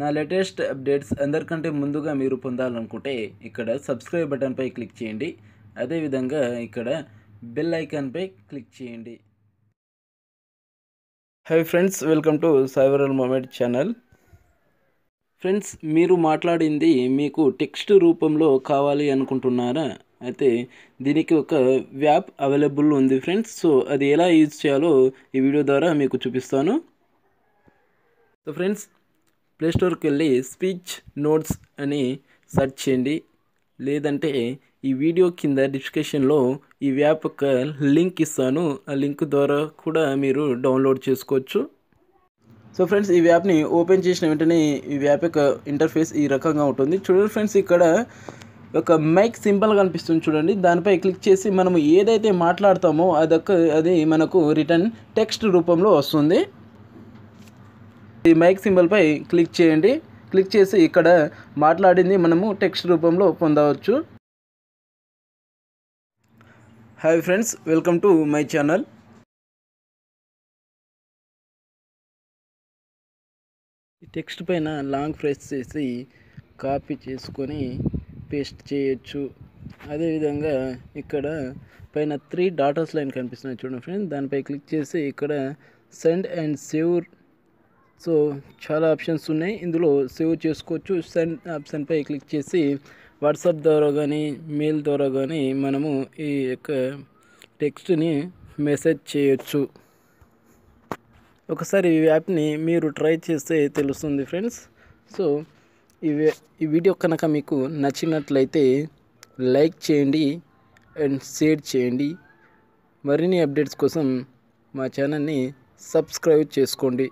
నా latest updates అందరికంటే ముందుగా మీరు పొందాలనుకుంటే ఇక్కడ సబ్స్క్రైబ్ బటన్పై క్లిక్ చేయండి. అదేవిధంగా ఇక్కడ బెల్ ఐకాన్పై క్లిక్ చేయండి. Hi friends welcome to several moment channel friends మీరు మాట్లాడింది మీకు టెక్స్ట్ రూపంలో కావాలి అనుకుంటున్నారా? అయితే దీనికి ఒక వ్యాప్ అవైలబుల్ ఉంది ఫ్రెండ్స్ సో అది ఎలా యూజ్ చేయాలో ఈ వీడియో ద్వారా మీకు చూపిస్తాను. సో ఫ్రెండ్స్ ప్లేస్టోర్కి వెళ్ళి స్పీచ్ నోట్స్ అని సెర్చ్ చేయండి. లేదంటే ఈ వీడియో కింద డిస్క్రిప్షన్లో ఈ యాప్ యొక్క లింక్ ఇస్తాను. ఆ లింక్ ద్వారా కూడా మీరు డౌన్లోడ్ చేసుకోవచ్చు. సో ఫ్రెండ్స్ ఈ యాప్ని ఓపెన్ చేసిన వెంటనే ఈ యాప్ యొక్క ఇంటర్ఫేస్ ఈ రకంగా ఉంటుంది. చూడండి ఫ్రెండ్స్ ఇక్కడ ఒక మైక్ సింబల్ కనిపిస్తుంది చూడండి. దానిపై క్లిక్ చేసి మనం ఏదైతే మాట్లాడతామో అదొక అది మనకు రిటర్న్ టెక్స్ట్ రూపంలో వస్తుంది. ఈ మైక్ సింబల్పై క్లిక్ చేయండి. క్లిక్ చేసి ఇక్కడ మాట్లాడింది మనము టెక్స్ట్ రూపంలో పొందవచ్చు. Hi friends welcome to my channel ఈ టెక్స్ట్ పైన లాంగ్ ప్రెస్ చేసి కాపీ చేసుకొని పేస్ట్ చేయొచ్చు. అదేవిధంగా ఇక్కడ పైన త్రీ డాటర్స్ లైన్ కనిపిస్తున్నాయి చూడండి ఫ్రెండ్స్ దానిపై క్లిక్ చేసి ఇక్కడ సెండ్ అండ్ సేవ్ సో చాలా ఆప్షన్స్ ఉన్నాయి. ఇందులో సేవ్ చేసుకోవచ్చు. సెండ్ ఆప్షన్పై క్లిక్ చేసి వాట్సాప్ ద్వారా కానీ మెయిల్ ద్వారా కానీ మనము ఈ యొక్క టెక్స్ట్ని మెసేజ్ చేయొచ్చు. ఒకసారి ఈ యాప్ని మీరు ట్రై చేస్తే తెలుస్తుంది ఫ్రెండ్స్. సో ఈ ఈ వీడియో కనుక మీకు నచ్చినట్లయితే లైక్ చేయండి అండ్ షేర్ చేయండి. మరిన్ని అప్డేట్స్ కోసం మా ఛానల్ని సబ్స్క్రైబ్ చేసుకోండి.